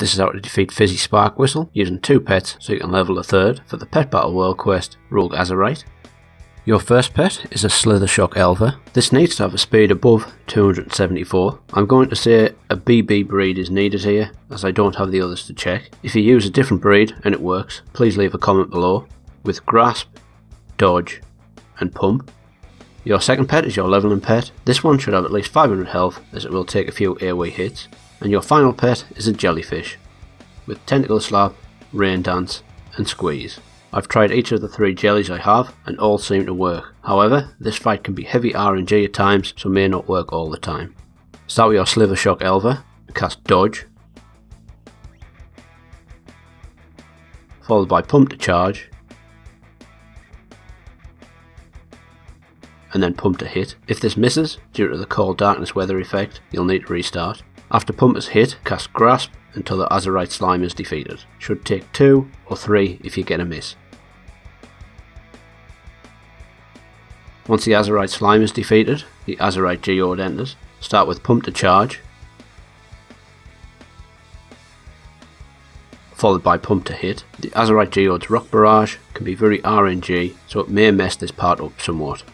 This is how to defeat Fizzie Sparkwhistle using two pets so you can level a third for the Pet Battle World Quest Rogue Azerite. Your first pet is a Slithershock Elver. This needs to have a speed above 274. I'm going to say a BB breed is needed here as I don't have the others to check. If you use a different breed and it works, please leave a comment below. With Grasp, Dodge and Pump. Your second pet is your leveling pet. This one should have at least 500 health as it will take a few AoE hits. And your final pet is a jellyfish, with Tentacle Slap, Rain Dance, and Squeeze. I've tried each of the three jellies I have, and all seem to work. However, this fight can be heavy RNG at times, so may not work all the time. Start with your Slithershock Elver, cast Dodge, followed by Pump to Charge, and then Pump to Hit. If this misses, due to the Cold Darkness weather effect, you'll need to restart. After Pump is hit, cast Grasp until the Azerite slime is defeated. Should take 2 or 3 if you get a miss. Once the Azerite slime is defeated, the Azerite Geode enters. Start with Pump to Charge, followed by Pump to Hit. The Azerite Geode's Rock Barrage can be very RNG, so it may mess this part up somewhat.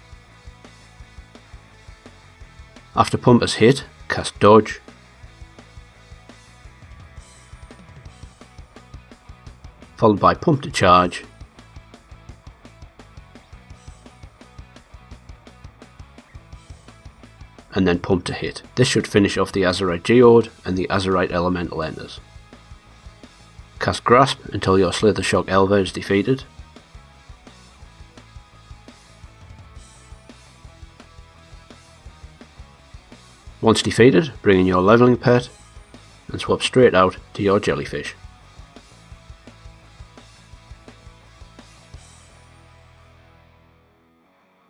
After Pump is hit, cast Dodge, followed by pump to charge, and then pump to hit. This should finish off the Azerite Geode and the Azerite Elemental Enders. Cast Grasp until your Slithershock Elver is defeated. Once defeated, bring in your leveling pet and swap straight out to your jellyfish.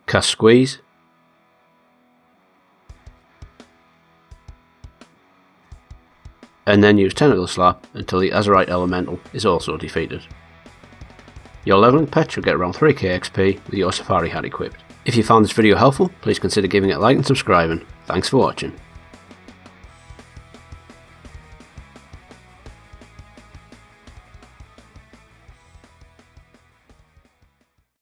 Cast Squeeze. And then use Tentacle Slap until the Azerite Elemental is also defeated. Your leveling pet should get around 3k XP with your Safari hat equipped. If you found this video helpful, please consider giving it a like and subscribing. Thanks for watching.